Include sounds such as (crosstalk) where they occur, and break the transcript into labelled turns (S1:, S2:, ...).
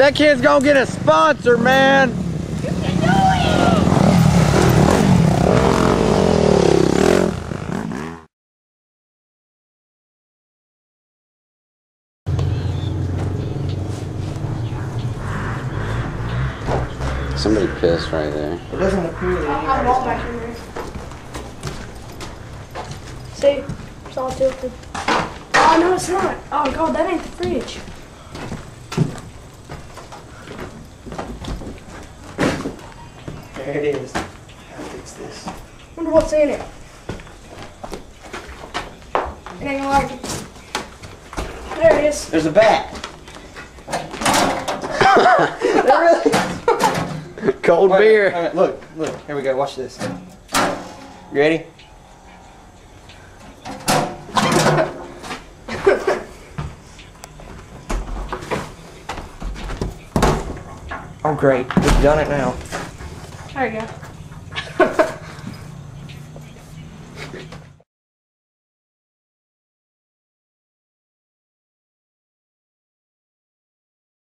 S1: That
S2: kid's gonna get a sponsor, man.
S3: Somebody pissed right there.
S1: It doesn't appear that
S4: I back in there. See? It's all tilted. Oh, no, it's not. Oh, God, that ain't the fridge.
S1: There it is. I'll fix this.
S4: wonder what's in it. It ain't like it. There it is.
S1: There's a bat. there really is. (laughs)
S2: Cold
S1: wait,
S2: beer.
S1: Wait, wait, look, look. Here we go. Watch this. You ready? (laughs) Oh great, we've done it now.
S4: There you go. (laughs)